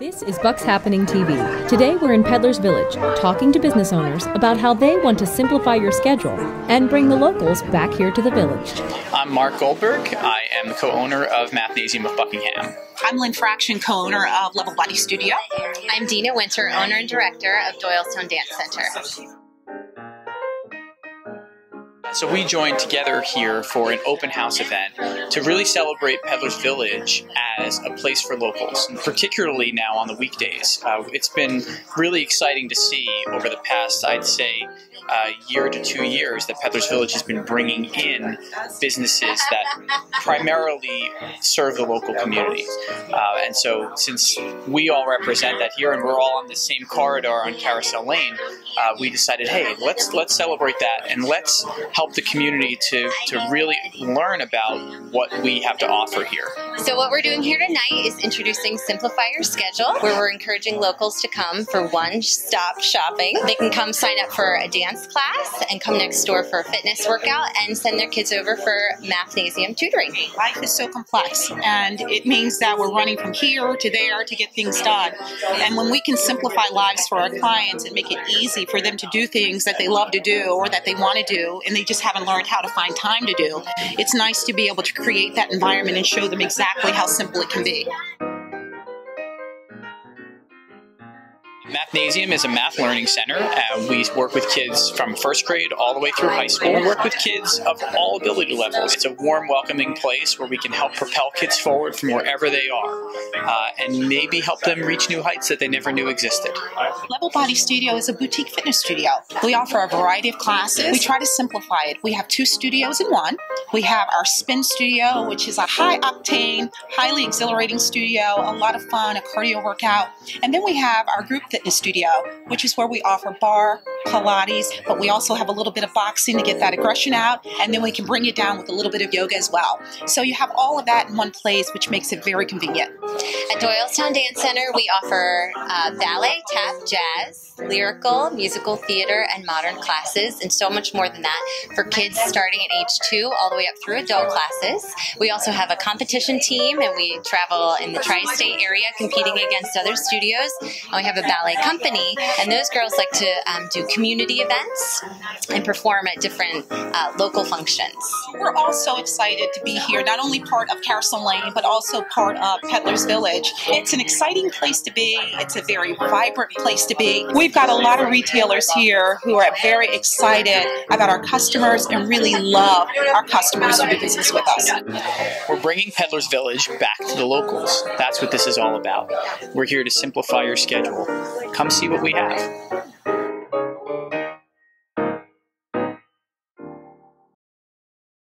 This is Bucks Happening TV. Today we're in Peddlers Village, talking to business owners about how they want to simplify your schedule and bring the locals back here to the village. I'm Mark Goldberg. I am the co-owner of Mathnasium of Buckingham. I'm Lynn Fraction, co-owner of Level Body Studio. I'm Dina Winter, owner and director of Doylestown Dance Center. So we joined together here for an open house event to really celebrate Peddlers Village as a place for locals, particularly now on the weekdays. Uh, it's been really exciting to see over the past, I'd say, uh, year to two years that Peddlers Village has been bringing in businesses that primarily serve the local community. Uh, and so, since we all represent that here, and we're all on the same corridor on Carousel Lane, uh, we decided, hey, let's let's celebrate that and let's help the community to to really learn about what we have to offer here. So what we're doing here tonight is introducing Simplify Your Schedule, where we're encouraging locals to come for one-stop shopping. They can come sign up for a dance class and come next door for a fitness workout and send their kids over for mathnasium tutoring. Life is so complex, and it means that we're running from here to there to get things done. And when we can simplify lives for our clients and make it easy for them to do things that they love to do or that they want to do, and they just haven't learned how to find time to do, it's nice to be able to create that environment and show them exactly how simple it can be. Mathnasium is a math learning center. Uh, we work with kids from first grade all the way through high school. We work with kids of all ability levels. It's a warm, welcoming place where we can help propel kids forward from wherever they are uh, and maybe help them reach new heights that they never knew existed. Level Body Studio is a boutique fitness studio. We offer a variety of classes. We try to simplify it. We have two studios in one. We have our spin studio, which is a high octane, highly exhilarating studio, a lot of fun, a cardio workout. And then we have our group fitness studio, which is where we offer barre, Pilates, but we also have a little bit of boxing to get that aggression out, and then we can bring it down with a little bit of yoga as well. So you have all of that in one place, which makes it very convenient. At Doylestown Dance Center, we offer uh, ballet, tap, jazz, lyrical, musical theater, and modern classes, and so much more than that for kids starting at age two all the way up through adult classes. We also have a competition team, and we travel in the tri state area competing against other studios. And we have a ballet company, and those girls like to um, do community events and perform at different uh, local functions. We're also excited to be here, not only part of Carousel Lane, but also part of Peddlers Village. It's an exciting place to be, it's a very vibrant place to be. We've got a lot of retailers here who are very excited about our customers and really love our customers who do business with us. We're bringing Peddlers Village back to the locals. That's what this is all about. We're here to simplify your schedule. Come see what we have.